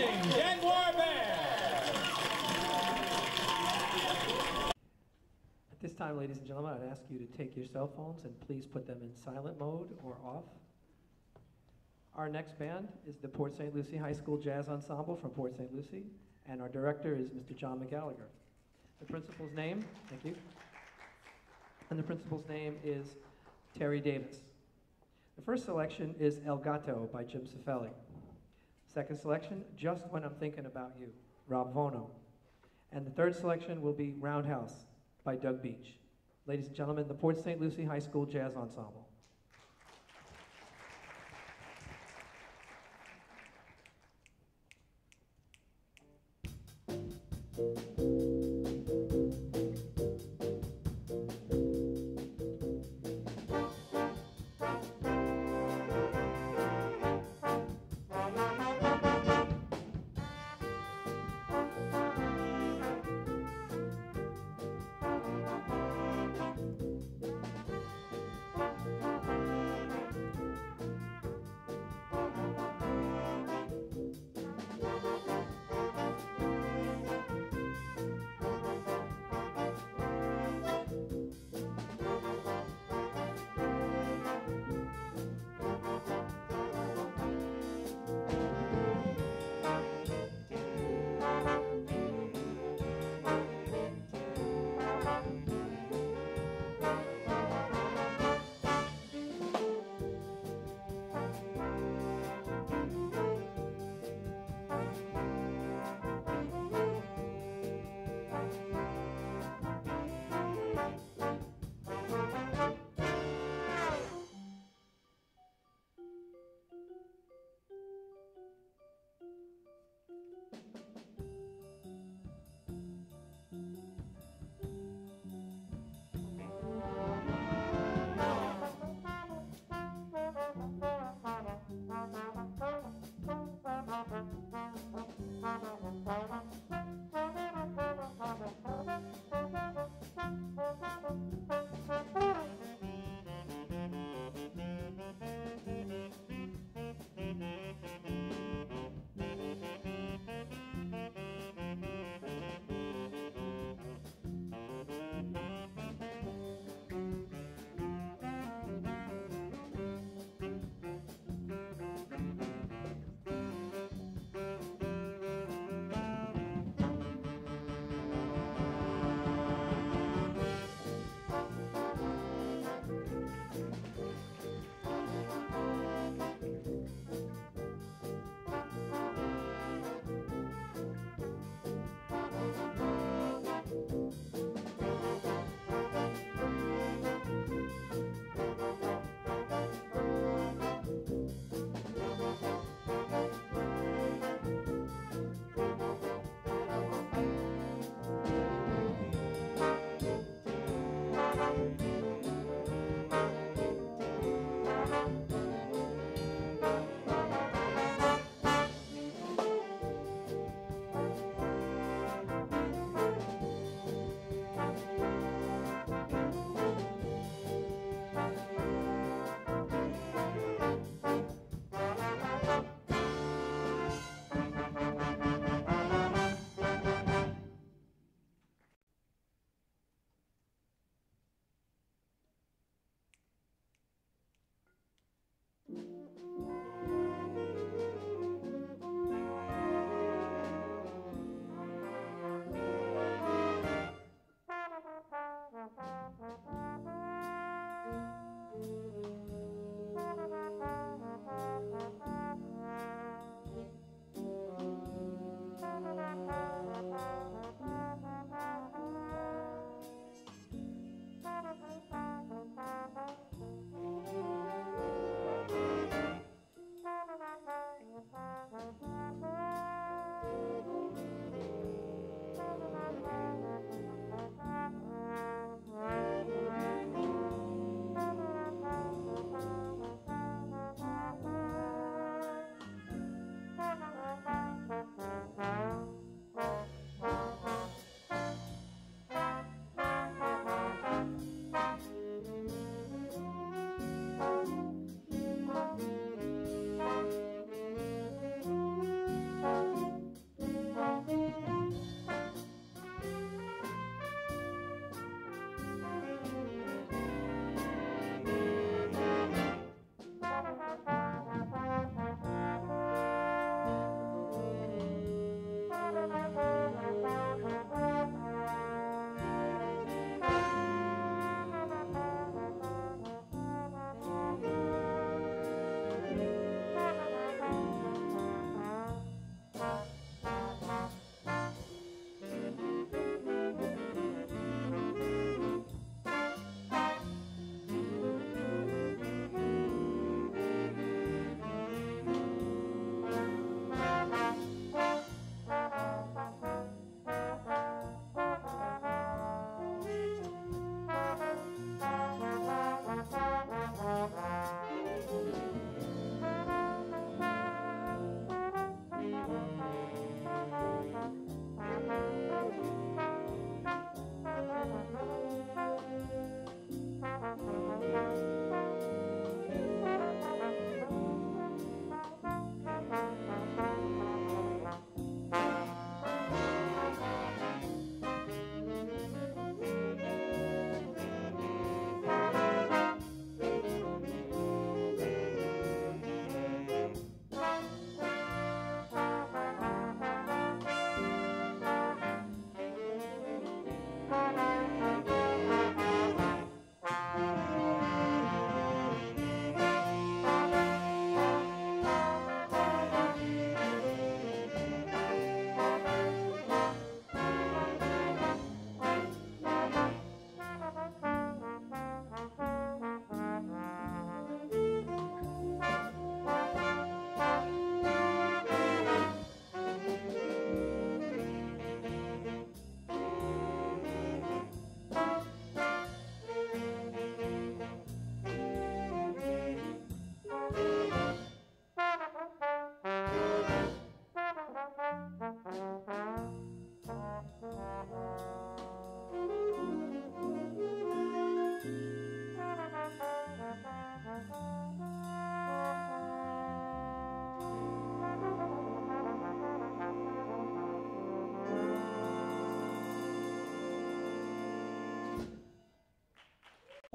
Jaguar Band. At this time, ladies and gentlemen, I'd ask you to take your cell phones and please put them in silent mode or off. Our next band is the Port St. Lucie High School Jazz Ensemble from Port St. Lucie, and our director is Mr. John McGallagher. The principal's name, thank you, and the principal's name is Terry Davis. The first selection is El Gato by Jim Cifelli. Second selection, Just When I'm Thinking About You, Rob Vono. And the third selection will be Roundhouse by Doug Beach. Ladies and gentlemen, the Port St. Lucie High School Jazz Ensemble.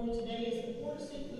For today is the 46th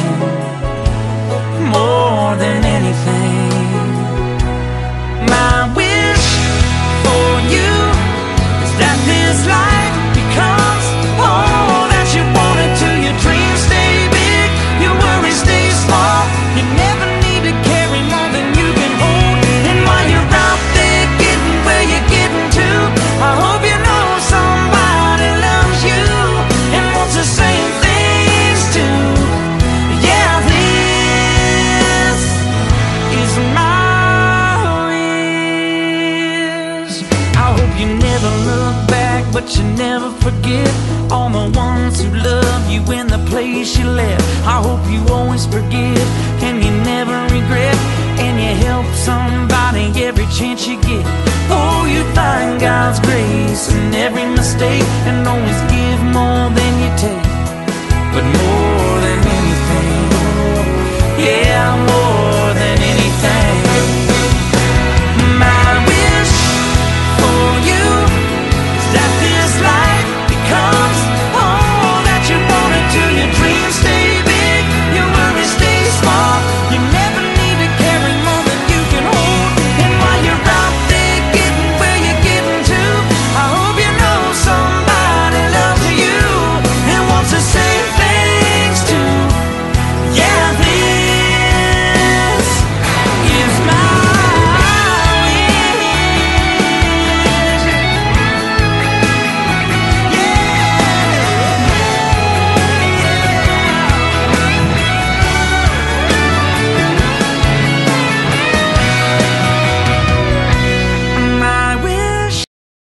love you